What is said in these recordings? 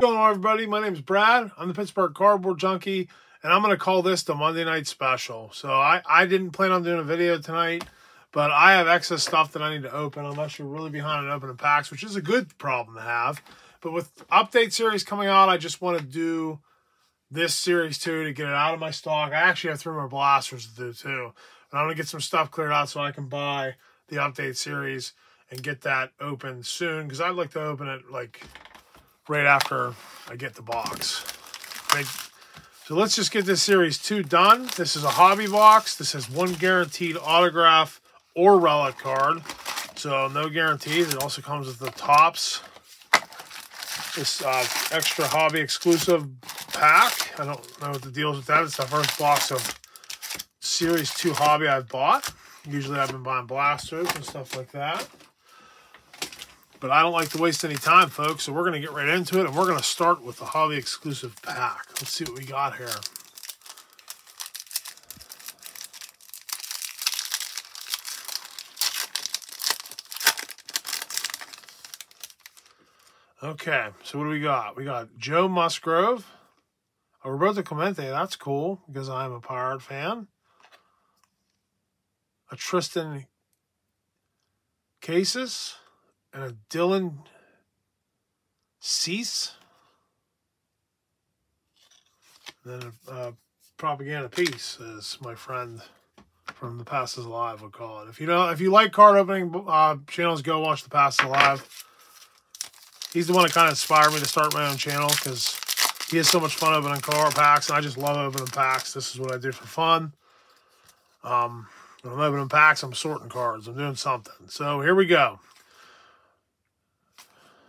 going on, everybody? My name is Brad. I'm the Pittsburgh Cardboard Junkie, and I'm going to call this the Monday Night Special. So I, I didn't plan on doing a video tonight, but I have excess stuff that I need to open unless you're really behind on opening packs, which is a good problem to have. But with update series coming out, I just want to do this series too to get it out of my stock. I actually have three more blasters to do too. And I'm going to get some stuff cleared out so I can buy the update series and get that open soon because I'd like to open it like right after I get the box. Right. So let's just get this series two done. This is a hobby box. This has one guaranteed autograph or relic card. So no guarantees. It also comes with the Topps. This uh, extra hobby exclusive pack. I don't know what the deal is with that. It's the first box of Series 2 hobby I've bought. Usually I've been buying blasters and stuff like that. But I don't like to waste any time, folks, so we're going to get right into it, and we're going to start with the hobby exclusive pack. Let's see what we got here. Okay, so what do we got? We got Joe Musgrove. Oh, Roberto Clemente, that's cool because I'm a Pirate fan. A Tristan Casas and a Dylan Cease. then a, a, propaganda piece, as my friend from the Past is Alive would call it. If you know, if you like card opening uh, channels, go watch the Passes Alive. He's the one that kind of inspired me to start my own channel because he has so much fun opening card packs, and I just love opening packs. This is what I do for fun. Um, when I'm opening packs, I'm sorting cards. I'm doing something. So here we go.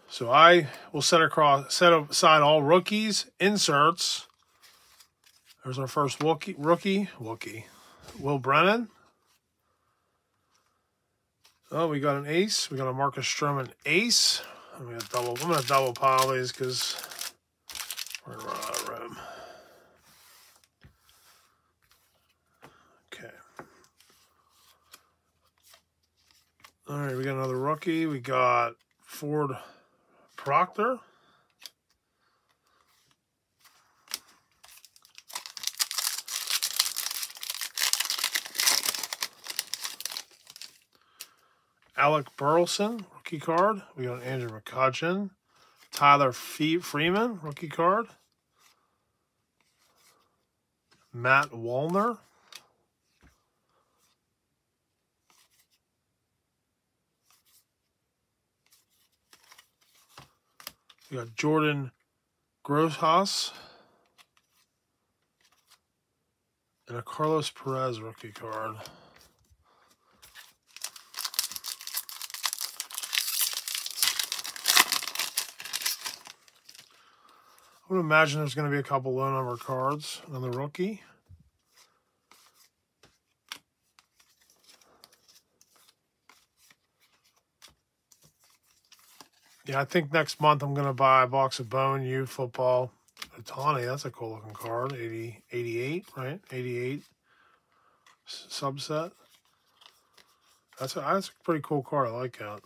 So I will set across set aside all rookies, inserts. There's our first rookie, rookie, rookie. Will Brennan. Oh, we got an ace. We got a Marcus Stroman ace. I'm gonna double. I'm gonna double pile these because we're gonna run out of room. Okay. All right, we got another rookie. We got Ford Proctor. Alec Burleson, rookie card. We got Andrew McCutchen. Tyler Freeman, rookie card. Matt Wallner. We got Jordan Groshans. And a Carlos Perez rookie card. I would imagine there's going to be a couple low number cards on the rookie. Yeah, I think next month I'm going to buy a box of Bowman U football. Tawny, that's a cool looking card. 80, 88, right? 88 subset. That's a, that's a pretty cool card. I like that.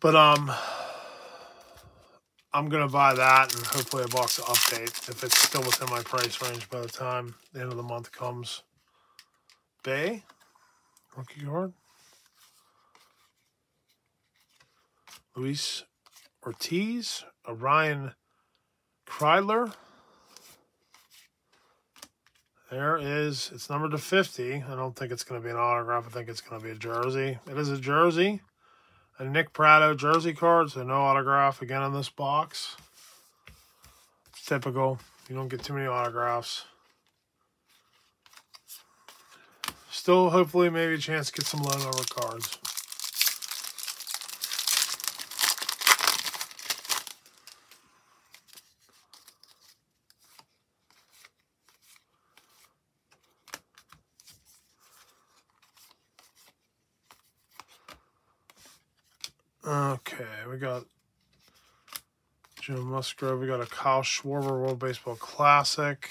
But, um, I'm going to buy that and hopefully a box of update if it's still within my price range by the time the end of the month comes. Bay, rookie card. Luis Ortiz, Ryan Kreidler. There is, it's numbered to 50. I don't think it's going to be an autograph. I think it's going to be a jersey. It is a jersey. A Nick Pratto jersey card, so no autograph again in this box. It's typical. You don't get too many autographs. Still, hopefully, maybe a chance to get some low number cards. Okay, we got Jim Musgrove. We got a Kyle Schwarber World Baseball Classic.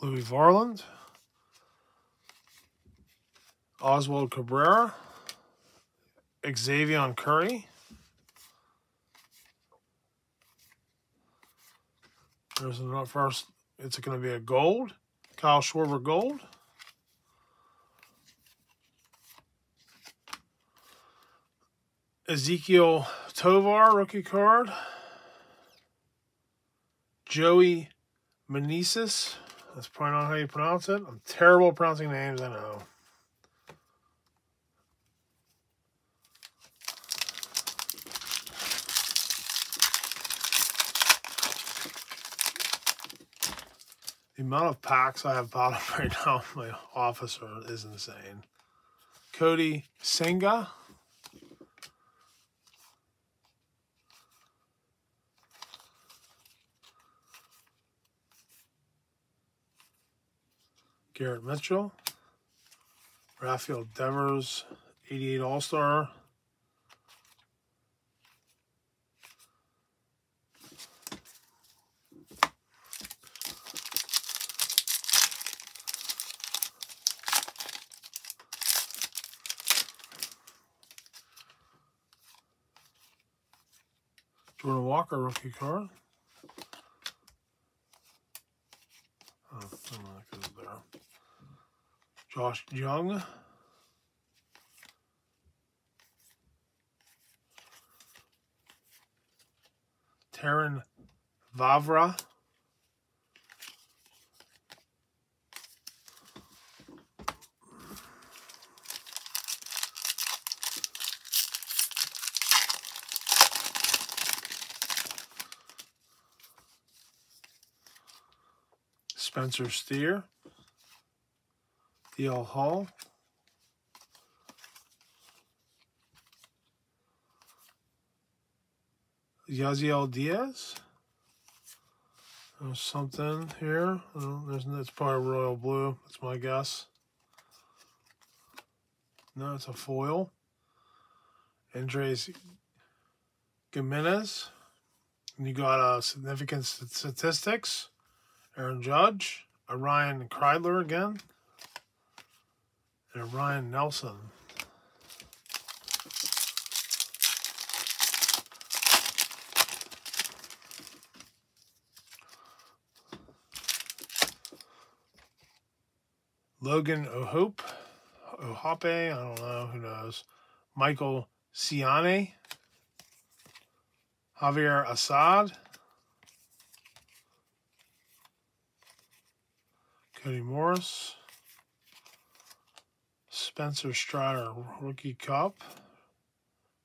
Louis Varland, Oswald Cabrera, Xavier Curry, There's another first. It's going to be a gold. Kyle Schwarber gold. Ezequiel Tovar rookie card. Joey Meneses. That's probably not how you pronounce it. I'm terrible pronouncing names, I know. The amount of packs I have bottom right now my office is insane. Kodai Senga. Garrett Mitchell. Rafael Devers, 88 All-Star. Jordan Walker rookie card. Oh, there. Josh Jung. Terrin Vavra. Spencer Steer, DL Hall, Yaziel Diaz. There's something here. There's it's probably royal blue. That's my guess. No, it's a foil. Andres Gimenez. And you got uh, significant statistics. Aaron Judge, Orion Kreidler again, and Ryan Nelson. Logan O'Hope, Ohape, I don't know, who knows. Michael Siani, Javier Assad, Cody Morris. Spencer Strider, Rookie Cup.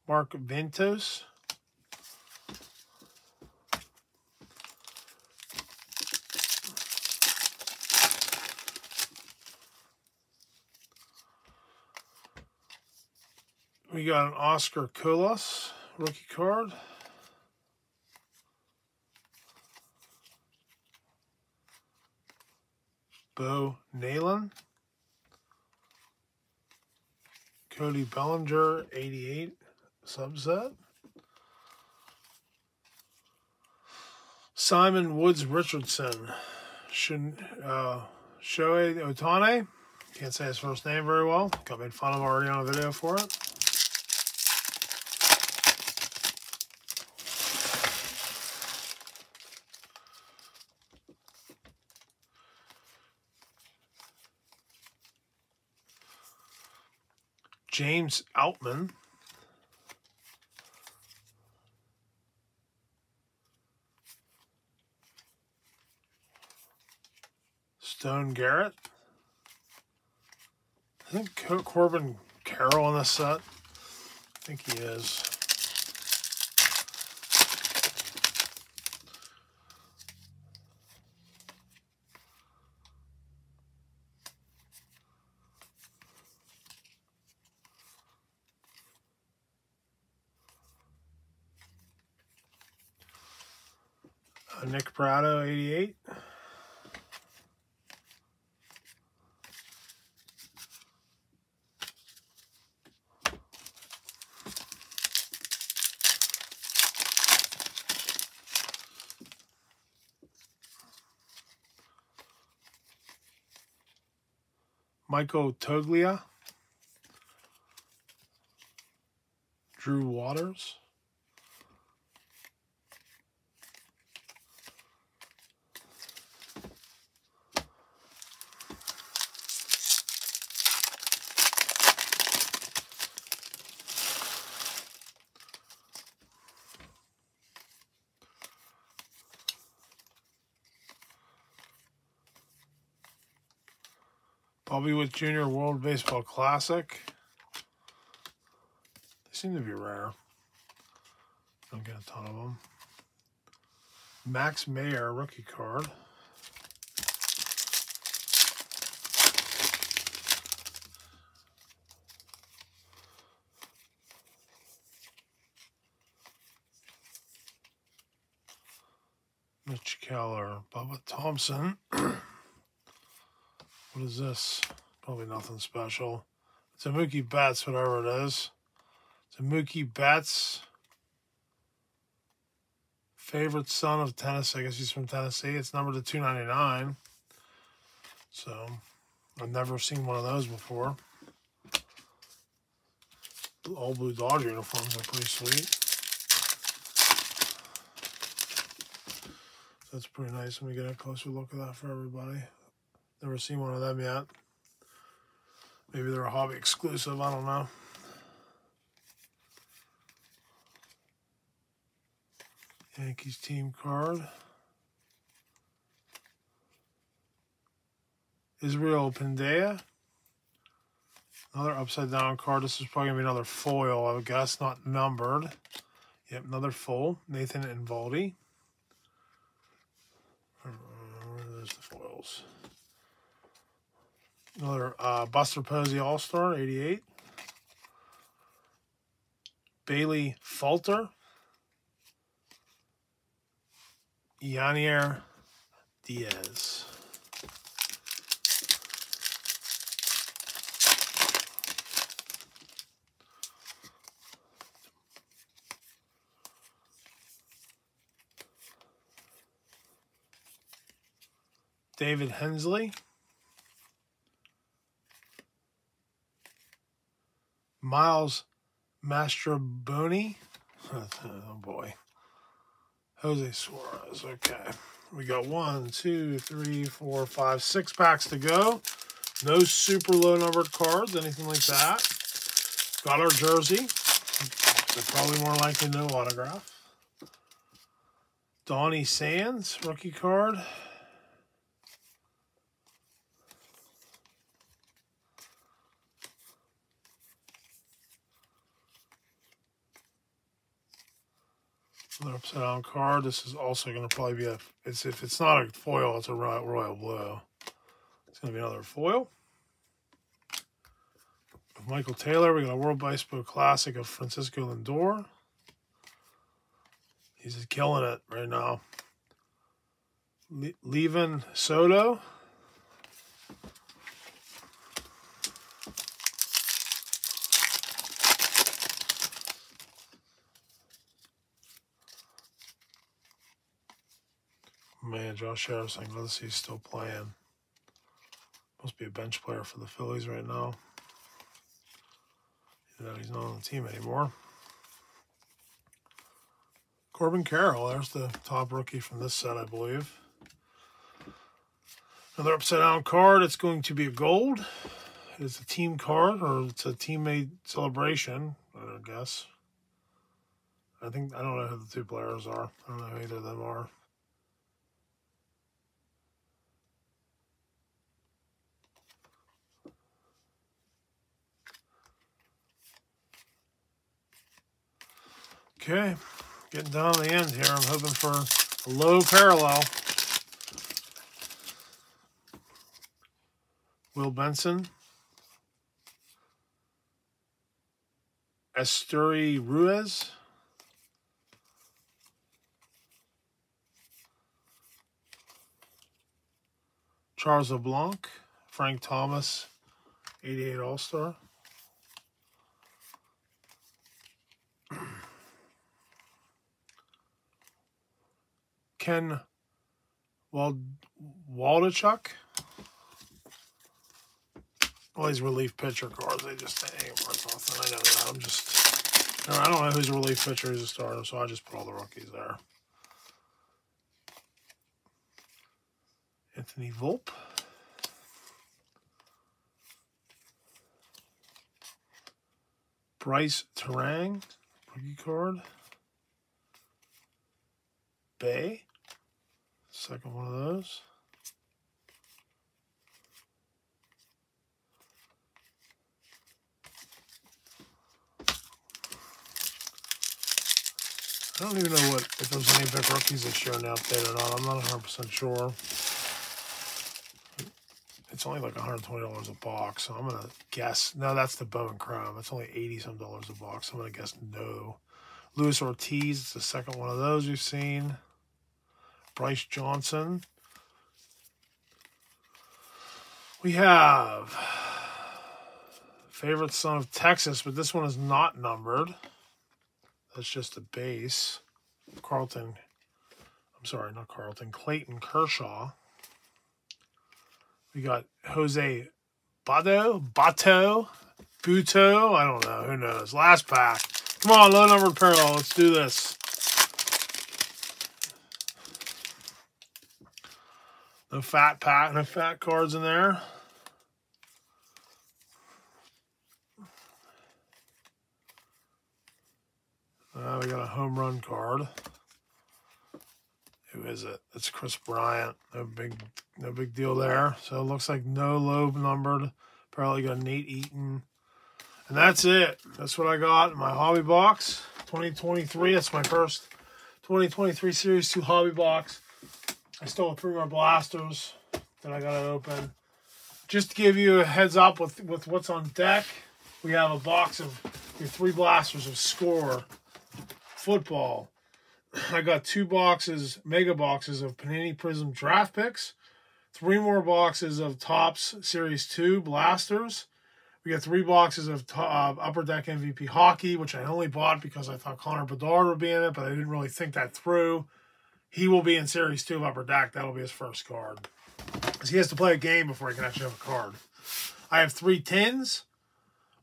Mark Vientos. We got an Oscar Colas rookie card. Bo Nalen. Cody Bellinger, 88 subset. Simon Woods Richardson. Should uh, Ohtani. Can't say his first name very well. Got made fun of already on a video for it. James Outman. Stone Garrett. I think Corbin Carroll on this set. I think he is. Nick Pratto, 88. Michael Toglia. Drew Waters. Bobby Witt Jr. World Baseball Classic. They seem to be rare. Don't get a ton of them. Max Meyer rookie card. Mitch Keller, Bubba Thompson. What is this? Probably nothing special. It's a Mookie Betts, whatever it is. It's a Mookie Betts. Favorite son of Tennessee. I guess he's from Tennessee. It's numbered to 299. So, I've never seen one of those before. All blue Dodger uniforms are pretty sweet. That's pretty nice. Let me get a closer look at that for everybody. Never seen one of them yet. Maybe they're a hobby exclusive. I don't know. Yankees team card. Israel Pineda. Another upside down card. This is probably going to be another foil, I would guess, not numbered. Yep, another full. Nathan. There's the foils. Another uh, Buster Posey All Star, 88. Bailey Falter. Yainer Diaz. David Hensley. Miles Mastrobuoni. Oh boy. Jose Suarez. Okay. We got one, two, three, four, five, six packs to go. No super low numbered cards, anything like that. Got our jersey. So probably more likely no autograph. Donnie Sands, rookie card. Another upside down card. This is also going to probably be a, it's if it's not a foil, it's a royal, royal blue. It's going to be another foil. Michael Taylor, we got a World Baseball Classic of Francisco Lindor. He's killing it right now. Le Livan Soto. Josh Harrison, glad to see he's still playing. Must be a bench player for the Phillies right now. That he's not on the team anymore. Corbin Carroll, there's the top rookie from this set, I believe. Another upside down card. It's going to be a gold. It's a team card, or it's a teammate celebration, I guess. I think I don't know who the two players are. I don't know who either of them are. Okay, getting down to the end here. I'm hoping for a low parallel. Will Benson. Esteury Ruiz. Charles LeBlanc. Frank Thomas, 88 All-Star. Ken Wald Waldichuk. all these relief pitcher cards, they just ain't worth nothing. I know that. I'm just, I don't know who's a relief pitcher, who's a starter, so I just put all the rookies there. Anthony Volpe. Brice Turang, rookie card. Bay, second one of those. I don't even know what if there's any big rookies this year in the update or not. I'm not 100% sure. It's only like $120 a box, so I'm going to guess. No, that's the Bowman Chrome. It's only 80 some dollars a box. I'm going to guess no. Luis Ortiz, it's the second one of those you've seen. Bryce Johnson. We have favorite son of Texas, but this one is not numbered. That's just a base. Carlton, I'm sorry, not Carlton, Clayton Kershaw. We got Jose Bado, Bato, Buto, I don't know, who knows. Last pack. Come on, low numbered parallel, let's do this. No fat pack, no fat cards in there. Uh, we got a home run card. Who is it? It's Kris Bryant. No big, no big deal there. So it looks like no low numbered. Probably got Nate Eaton. And that's it. That's what I got in my hobby box. 2023. That's my first 2023 Series 2 hobby box. I still three more blasters that I got to open. Just to give you a heads up with, with what's on deck, we have a box of your three blasters of Score football. I got two boxes, mega boxes of Panini Prism draft picks, three more boxes of Topps Series 2 blasters. We got three boxes of uh, Upper Deck MVP hockey, which I only bought because I thought Connor Bedard would be in it, but I didn't really think that through. He will be in Series 2 of Upper Deck. That'll be his first card. Because he has to play a game before he can actually have a card. I have three tins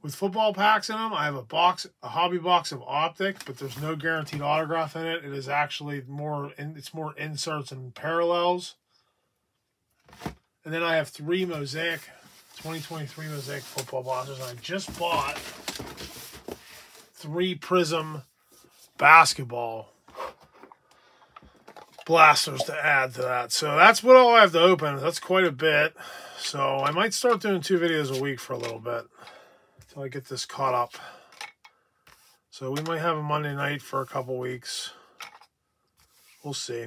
with football packs in them. I have a box, a hobby box of optic, but there's no guaranteed autograph in it. It is actually more, in, it's more inserts and parallels. And then I have three Mosaic, 2023 Mosaic football boxes. I just bought three Prism basketball blasters to add to that. So that's what I'll have to open. That's quite a bit. So I might start doing two videos a week for a little bit until I get this caught up. So we might have a Monday night for a couple weeks. We'll see.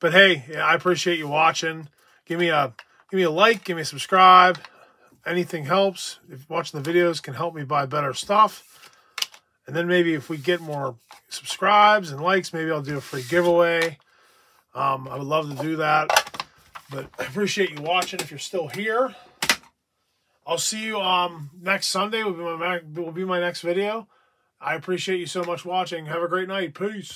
But hey, yeah, I appreciate you watching. Give me a give me a like, give me a subscribe. Anything helps. If watching the videos can help me buy better stuff. And then maybe if we get more subscribes and likes, maybe I'll do a free giveaway. Um, I would love to do that. But I appreciate you watching if you're still here. I'll see you um, next Sunday will be my will be my next video. I appreciate you so much watching. Have a great night. Peace.